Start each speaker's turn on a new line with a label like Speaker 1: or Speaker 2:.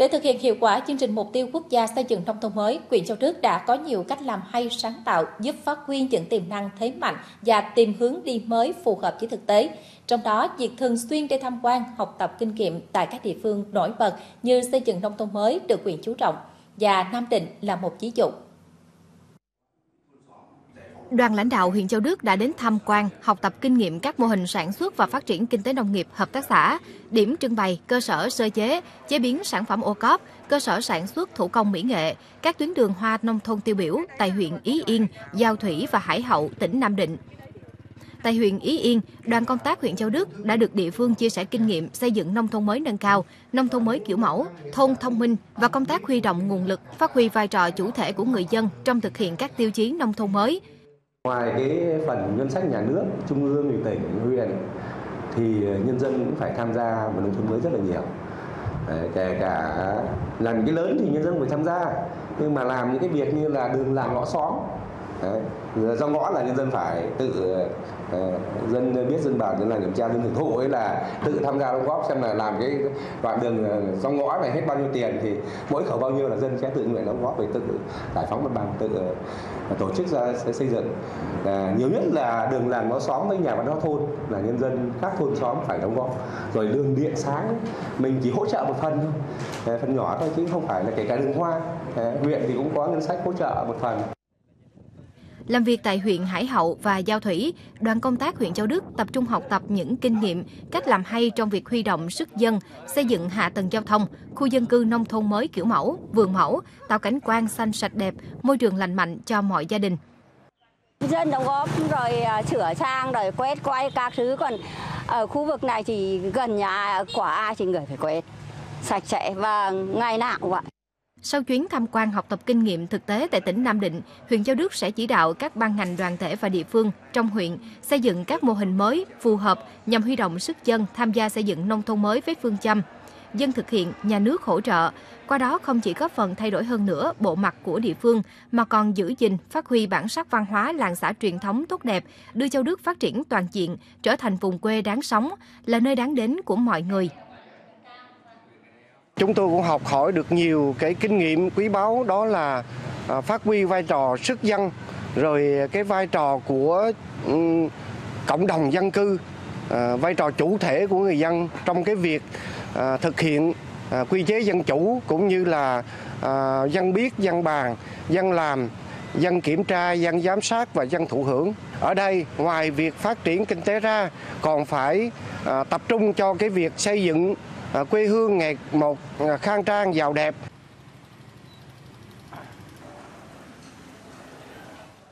Speaker 1: Để thực hiện hiệu quả chương trình mục tiêu quốc gia xây dựng nông thôn mới, huyện Châu Đức đã có nhiều cách làm hay sáng tạo giúp phát huy những tiềm năng thế mạnh và tìm hướng đi mới phù hợp với thực tế. Trong đó, việc thường xuyên đi tham quan, học tập kinh nghiệm tại các địa phương nổi bật như xây dựng nông thôn mới được huyện chú trọng và Nam Định là một ví dụ.
Speaker 2: Đoàn lãnh đạo huyện Châu Đức đã đến tham quan, học tập kinh nghiệm các mô hình sản xuất và phát triển kinh tế nông nghiệp hợp tác xã, điểm trưng bày, cơ sở sơ chế, chế biến sản phẩm ô cóp, cơ sở sản xuất thủ công mỹ nghệ, các tuyến đường hoa nông thôn tiêu biểu tại huyện Ý Yên, Giao Thủy và Hải Hậu, tỉnh Nam Định. Tại huyện Ý Yên, đoàn công tác huyện Châu Đức đã được địa phương chia sẻ kinh nghiệm xây dựng nông thôn mới nâng cao, nông thôn mới kiểu mẫu, thôn thông minh và công tác huy động nguồn lực, phát huy vai trò chủ thể của người dân trong thực hiện các tiêu chí nông thôn mới,
Speaker 3: Ngoài cái phần ngân sách nhà nước, trung ương, tỉnh, huyện thì nhân dân cũng phải tham gia vào nông thôn mới rất là nhiều. Kể cả làm cái lớn thì nhân dân phải tham gia nhưng mà làm những cái việc như là đường làng ngõ xóm Đấy, do ngõ là nhân dân phải tự uh, dân biết dân bàn dân làm kiểm tra dân hưởng thụ ấy là tự tham gia đóng góp xem là làm cái đoạn đường ờ, do ngõ này hết bao nhiêu tiền thì mỗi khẩu bao nhiêu là dân sẽ tự nguyện đóng góp về tự giải phóng mặt bằng tự uh, tổ chức ra sẽ xây dựng. Uh, nhiều nhất là đường làng ngõ xóm với nhà văn hóa thôn là nhân dân các thôn xóm phải đóng góp. Rồi đường điện sáng mình chỉ hỗ trợ một phần thôi. Phần nhỏ thôi chứ không phải là kể cả đường hoa. Huyện thì cũng có ngân sách hỗ trợ một phần
Speaker 2: làm việc tại huyện Hải Hậu và Giao Thủy, đoàn công tác huyện Châu Đức tập trung học tập những kinh nghiệm, cách làm hay trong việc huy động sức dân, xây dựng hạ tầng giao thông, khu dân cư nông thôn mới kiểu mẫu, vườn mẫu, tạo cảnh quan xanh sạch đẹp, môi trường lành mạnh cho mọi gia đình.
Speaker 4: Dân đóng góp rồi à, sửa sang rồi quét quay các thứ còn ở khu vực này thì gần nhà quả ai thì người phải quét sạch sẽ và ngày nào cũng vậy.
Speaker 2: Sau chuyến tham quan học tập kinh nghiệm thực tế tại tỉnh Nam Định, huyện Châu Đức sẽ chỉ đạo các ban ngành đoàn thể và địa phương trong huyện xây dựng các mô hình mới phù hợp nhằm huy động sức dân tham gia xây dựng nông thôn mới với phương châm dân thực hiện, nhà nước hỗ trợ. Qua đó không chỉ góp phần thay đổi hơn nữa bộ mặt của địa phương mà còn giữ gìn, phát huy bản sắc văn hóa làng xã truyền thống tốt đẹp, đưa Châu Đức phát triển toàn diện, trở thành vùng quê đáng sống, là nơi đáng đến của mọi người,
Speaker 5: Chúng tôi cũng học hỏi được nhiều cái kinh nghiệm quý báu, đó là à, phát huy vai trò sức dân, rồi cái vai trò của cộng đồng dân cư à, vai trò chủ thể của người dân trong cái việc à, thực hiện quy chế dân chủ cũng như là dân biết, dân bàn, dân làm, dân kiểm tra, dân giám sát và dân thụ hưởng. Ở đây, ngoài việc phát triển kinh tế ra, còn phải tập trung cho cái việc xây dựng À, quê hương ngày một à, khang trang giàu đẹp.